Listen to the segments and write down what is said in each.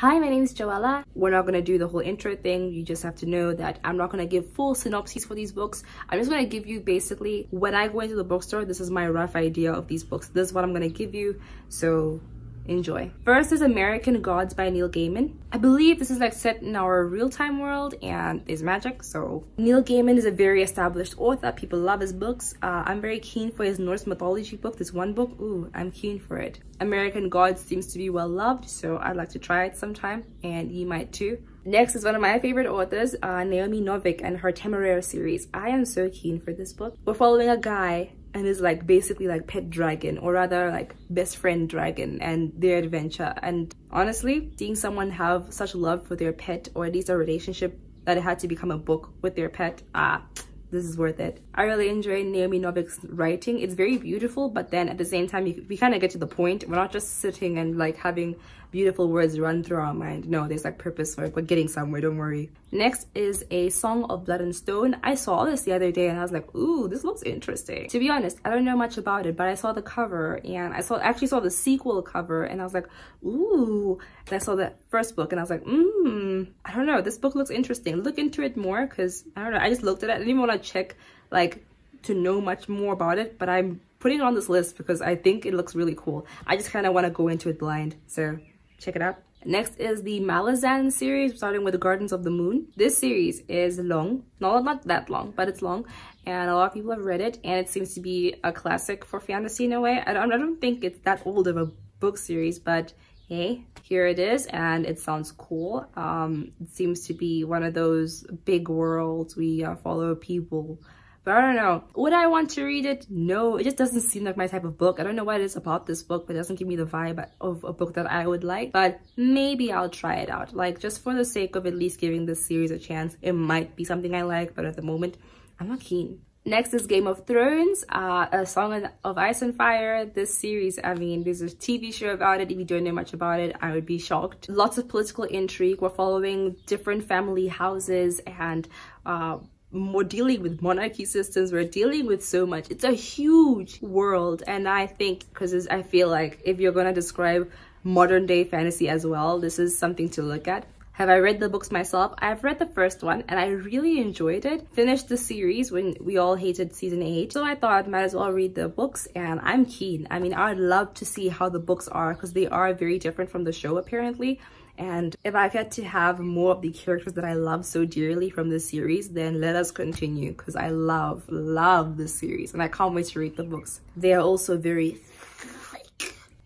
Hi, my name is Joella. We're not gonna do the whole intro thing. You just have to know that I'm not gonna give full synopses for these books. I'm just gonna give you basically, when I go into the bookstore, this is my rough idea of these books. This is what I'm gonna give you. So enjoy. First is American Gods by Neil Gaiman. I believe this is like set in our real-time world and there's magic. So Neil Gaiman is a very established author. People love his books. Uh, I'm very keen for his Norse mythology book. This one book, ooh, I'm keen for it. American Gods seems to be well loved, so I'd like to try it sometime and you might too. Next is one of my favorite authors, uh, Naomi Novik and her Temeraire series. I am so keen for this book. We're following a guy and is like basically like pet dragon or rather like best friend dragon and their adventure and honestly seeing someone have such love for their pet or at least a relationship that it had to become a book with their pet ah this is worth it. I really enjoy Naomi Novik's writing. It's very beautiful, but then at the same time, we kind of get to the point. We're not just sitting and like having beautiful words run through our mind. No, there's like purpose for it. We're getting somewhere, don't worry. Next is a Song of Blood and Stone. I saw this the other day and I was like, ooh, this looks interesting. To be honest, I don't know much about it, but I saw the cover and I saw actually saw the sequel cover and I was like, ooh. And I saw the first book and I was like, mmm, I don't know. This book looks interesting. Look into it more because I don't know. I just looked at it. I didn't even want to check like to know much more about it, but I'm putting it on this list because I think it looks really cool. I just kind of want to go into it blind. So check it out. Next is the Malazan series, starting with the Gardens of the Moon. This series is long, no, not that long, but it's long, and a lot of people have read it, and it seems to be a classic for fantasy in a way. I don't, I don't think it's that old of a book series, but hey, here it is, and it sounds cool. Um, it seems to be one of those big worlds we uh, follow people but I don't know. Would I want to read it? No, it just doesn't seem like my type of book. I don't know what it is about this book, but it doesn't give me the vibe of a book that I would like. But maybe I'll try it out. Like just for the sake of at least giving this series a chance. It might be something I like, but at the moment, I'm not keen. Next is Game of Thrones, uh, A Song of Ice and Fire. This series, I mean, there's a TV show about it. If you don't know much about it, I would be shocked. Lots of political intrigue. We're following different family houses and uh, more dealing with monarchy systems we're dealing with so much it's a huge world and i think because i feel like if you're gonna describe modern day fantasy as well this is something to look at have I read the books myself? I've read the first one and I really enjoyed it. Finished the series when we all hated season 8. So I thought might as well read the books and I'm keen. I mean, I'd love to see how the books are because they are very different from the show apparently. And if I get to have more of the characters that I love so dearly from this series, then let us continue because I love, love this series and I can't wait to read the books. They are also very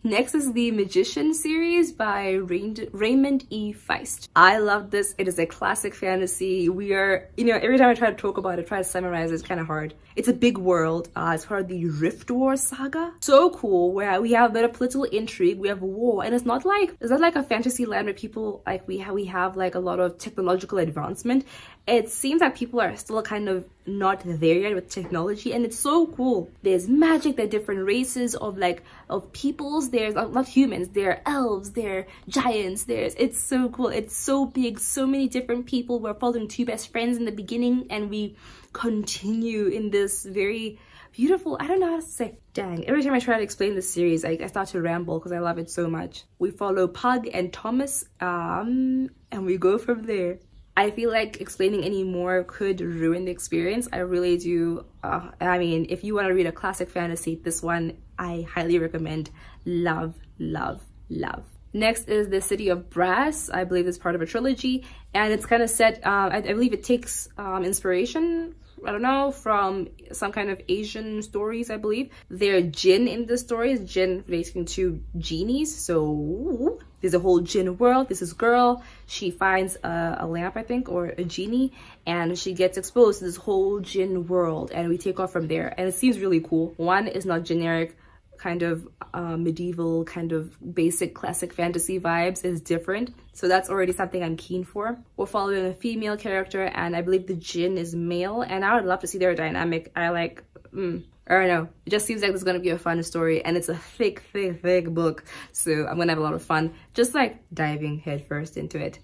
Next is the Magician series by Raymond E. Feist. I love this. It is a classic fantasy. We are, you know, every time I try to talk about it, try to summarize it, it's kind of hard. It's a big world. Uh, it's part of the Riftwar saga. So cool, where we have a bit of political intrigue, we have war, and it's not like, it's not like a fantasy land where people, like, we have, we have like a lot of technological advancement it seems like people are still kind of not there yet with technology. And it's so cool. There's magic there are different races of like of peoples. There's uh, not humans there are elves there are giants there's it's so cool. It's so big. So many different people. We're following two best friends in the beginning and we continue in this very beautiful i don't know how to say dang every time i try to explain this series i, I start to ramble because i love it so much. We follow pug and Tomas um and we go from there I feel like explaining any more could ruin the experience. I really do. Uh, I mean, if you want to read a classic fantasy, this one I highly recommend. Love, love, love. Next is The City of Brass. I believe it's part of a trilogy and it's kind of set, uh, I, I, believe it takes um, inspiration I don't know, from some kind of Asian stories, I believe. There are jinn in the stories, jinn relating to genies. So there's a whole jinn world. This is girl. She finds a, a, lamp, I think, or a genie, and she gets exposed to this whole jinn world. And we take off from there. And it seems really cool. One is not generic kind of uh, medieval, kind of basic classic fantasy vibes is different. So that's already something I'm keen for. We're following a female character and I believe the Jinn is male and I would love to see their dynamic. I like, mm, I don't know. It just seems like it's gonna be a fun story and it's a thick, thick, thick book. So I'm gonna have a lot of fun just like diving headfirst into it.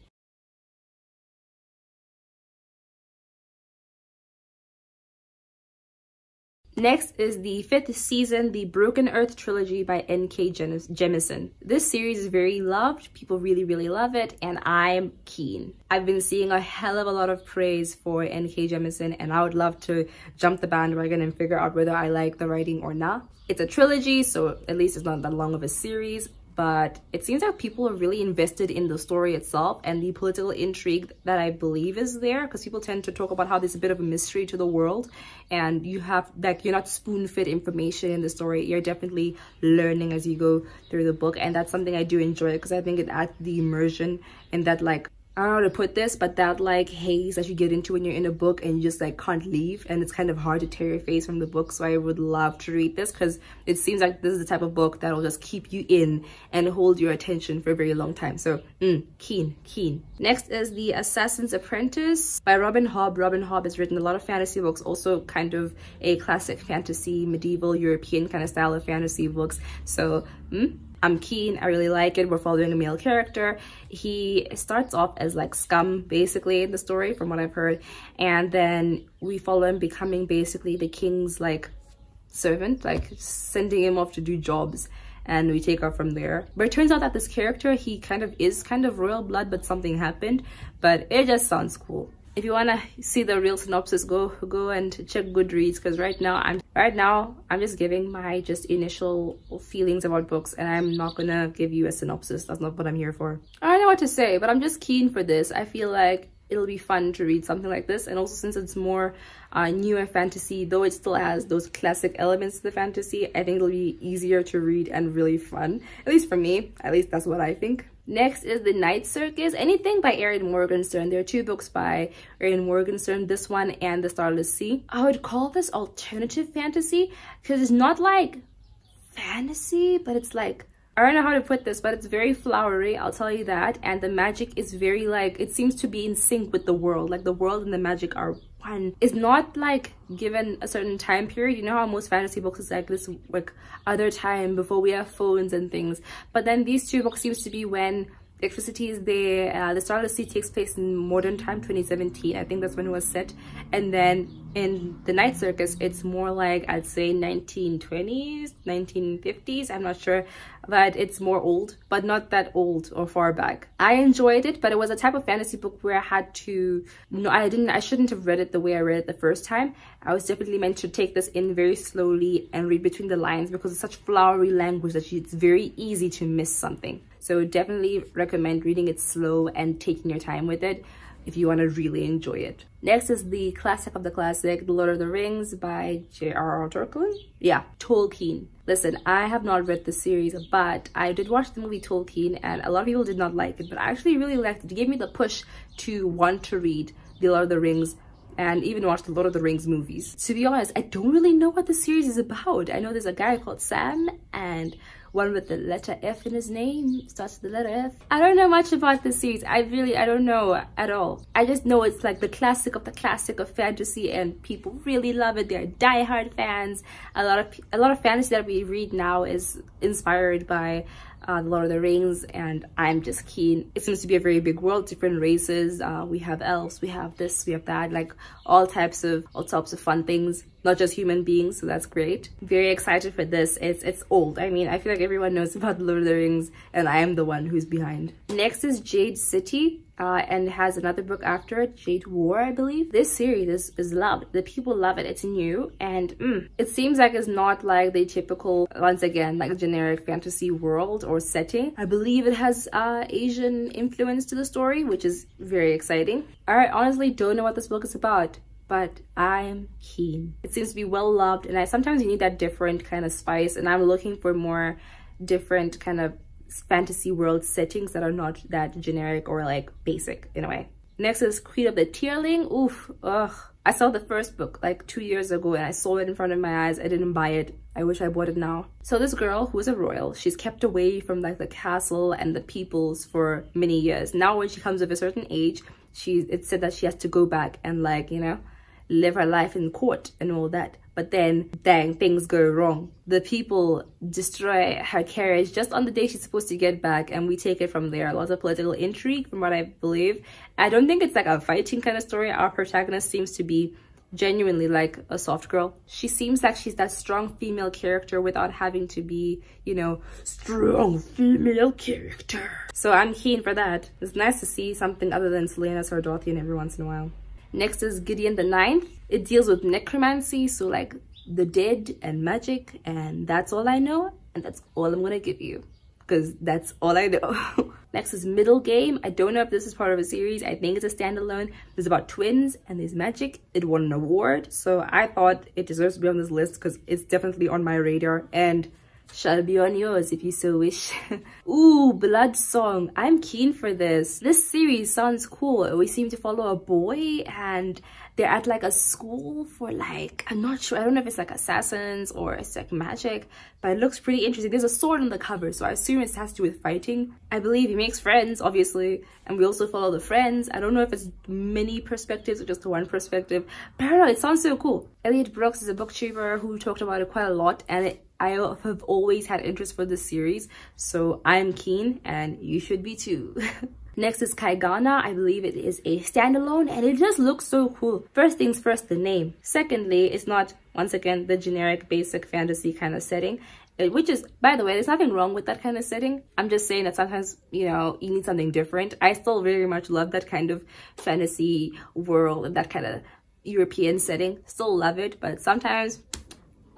Next is the fifth season, the Broken Earth trilogy by N.K. Jemisin. This series is very loved. People really, really love it, and I'm keen. I've been seeing a hell of a lot of praise for N.K. Jemisin, and I would love to jump the bandwagon and figure out whether I like the writing or not. It's a trilogy, so at least it's not that long of a series but it seems like people are really invested in the story itself and the political intrigue that I believe is there because people tend to talk about how there's a bit of a mystery to the world and you have like you're not spoon-fed information in the story. You're definitely learning as you go through the book and that's something I do enjoy because I think it adds the immersion and that like I don't know how to put this, but that like haze that you get into when you're in a book and you just like can't leave and it's kind of hard to tear your face from the book. So I would love to read this because it seems like this is the type of book that will just keep you in and hold your attention for a very long time. So mm, keen, keen. Next is The Assassin's Apprentice by Robin Hobb. Robin Hobb has written a lot of fantasy books, also kind of a classic fantasy, medieval European kind of style of fantasy books. So mm, I'm keen, I really like it. We're following a male character. He starts off as like scum basically in the story from what I've heard. And then we follow him becoming basically the king's like servant, like sending him off to do jobs and we take off from there. But it turns out that this character, he kind of is kind of royal blood, but something happened. But it just sounds cool if you want to see the real synopsis go go and check goodreads because right now i'm right now i'm just giving my just initial feelings about books and i'm not gonna give you a synopsis. That's not what i'm here for. I don't know what to say but i'm just keen for this. I feel like it'll be fun to read something like this and also since it's more uh, newer fantasy though it still has those classic elements to the fantasy i think it'll be easier to read and really fun. At least for me at least that's what i think Next is The Night Circus, anything by Erin Morgenstern. There are two books by Erin Morgenstern, this one and The Starless Sea. I would call this alternative fantasy because it's not like fantasy, but it's like I don't know how to put this, but it's very flowery, I'll tell you that. And the magic is very like, it seems to be in sync with the world. Like the world and the magic are It's not like given a certain time period. You know how most fantasy books is like this like other time before we have phones and things. But then these two books seems to be when electricity is there. Uh, the Starless Sea takes place in modern time, 2017. I think that's when it was set. And then in the night circus it's more like i'd say 1920s 1950s i'm not sure but it's more old but not that old or far back i enjoyed it but it was a type of fantasy book where i had to no i didn't i shouldn't have read it the way i read it the first time i was definitely meant to take this in very slowly and read between the lines because it's such flowery language that it's very easy to miss something so definitely recommend reading it slow and taking your time with it if you want to really enjoy it. Next is the classic of the classic, The Lord of the Rings by J.R.R. Tolkien. Yeah, Tolkien. Listen, I have not read the series, but I did watch the movie Tolkien and a lot of people did not like it, but I actually really liked it. It gave me the push to want to read The Lord of the Rings and even watch the Lord of the Rings movies. To be honest, I don't really know what the series is about. I know there's a guy called Sam and one with the letter F in his name, starts with the letter F. I don't know much about the series. I really, I don't know at all. I just know it's like the classic of the classic of fantasy and people really love it. They're diehard fans. A lot of, a lot of fantasy that we read now is inspired by uh, Lord of the Rings and I'm just keen. It seems to be a very big world, different races. Uh, we have elves, we have this, we have that, like all types of all types of fun things not just human beings so that's great. Very excited for this. It's it's old. I mean i feel like everyone knows about the lord of the rings and i am the one who's behind. Next is jade city uh, and has another book after it, Jade War, I believe. This series is, is loved. The people love it. It's new and mm, it seems like it's not like the typical, once again, like generic fantasy world or setting. I believe it has uh, Asian influence to the story, which is very exciting. I honestly don't know what this book is about but I'm keen. It seems to be well loved and I sometimes you need that different kind of spice and I'm looking for more different kind of fantasy world settings that are not that generic or like basic in a way. Next is Queen of the Tearling. Oof, ugh. I saw the first book like two years ago and I saw it in front of my eyes. I didn't buy it. I wish I bought it now. So this girl who is a royal, she's kept away from like the castle and the peoples for many years. Now when she comes of a certain age, she it's said that she has to go back and like, you know, live her life in court and all that. But then, dang, things go wrong. The people destroy her carriage just on the day she's supposed to get back, and we take it from there. Lots of political intrigue, from what I believe. I don't think it's like a fighting kind of story. Our protagonist seems to be genuinely like a soft girl. She seems like she's that strong female character without having to be, you know, strong female character. So I'm keen for that. It's nice to see something other than Celaena Sardothien every once in a while. Next is Gideon the Ninth. It deals with necromancy, so like the dead and magic, and that's all I know, and that's all I'm gonna give you because that's all I know. Next is Middlegame. I don't know if this is part of a series. I think it's a standalone. There's about twins and there's magic. It won an award. So I thought it deserves to be on this list because it's definitely on my radar and shall be on yours if you so wish. Ooh, Blood Song. I'm keen for this. This series sounds cool. We seem to follow a boy and they're at like a school for like i'm not sure i don't know if it's like assassins or it's like magic but it looks pretty interesting there's a sword on the cover so i assume it has to do with fighting i believe he makes friends obviously and we also follow the friends i don't know if it's many perspectives or just one perspective but i don't know it sounds so cool elliot brooks is a booktuber who talked about it quite a lot and it I have always had interest for this series, so I'm keen and you should be too. Next is Tigana. I believe it is a standalone and it just looks so cool. First things first, the name. Secondly, it's not, once again, the generic basic fantasy kind of setting which is by the way there's nothing wrong with that kind of setting i'm just saying that sometimes you know you need something different i still very much love that kind of fantasy world and that kind of european setting still love it but sometimes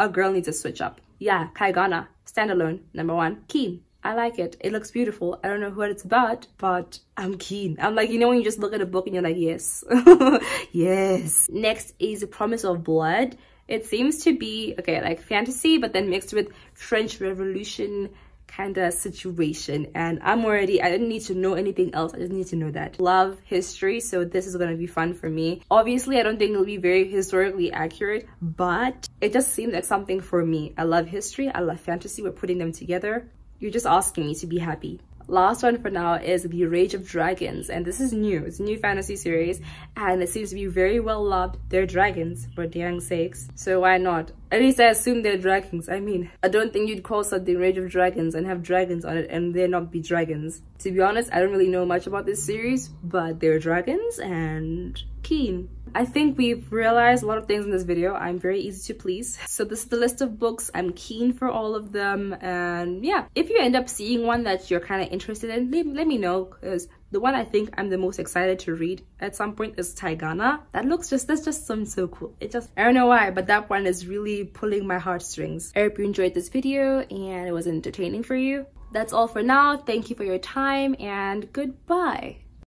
a girl needs to switch up yeah Tigana standalone number one keen I like it. It looks beautiful. I don't know what it's about, but I'm keen. I'm like, you know, when you just look at a book and you're like, yes, yes. Next is The Promise of Blood. It seems to be, okay, like fantasy, but then mixed with French Revolution kind of situation. And I'm already, I didn't need to know anything else. I just need to know that. Love history, so this is going to be fun for me. Obviously, I don't think it'll be very historically accurate, but it just seems like something for me. I love history. I love fantasy. We're putting them together. You're just asking me to be happy. Last one for now is The Rage of Dragons, and this is new. It's a new fantasy series, and it seems to be very well loved. They're dragons, for dang sakes. So why not? At least I assume they're dragons. I mean, I don't think you'd call something Rage of Dragons and have dragons on it and they not be dragons. To be honest, I don't really know much about this series, but they're dragons and keen. I think we've realized a lot of things in this video. I'm very easy to please. So this is the list of books. I'm keen for all of them. And yeah, if you end up seeing one that you're kind of interested in, maybe let me know because the one I think I'm the most excited to read at some point is Tigana. That looks just, that's just something so cool. It just, I don't know why, but that one is really pulling my heartstrings. I hope you enjoyed this video and it was entertaining for you. That's all for now. Thank you for your time and goodbye.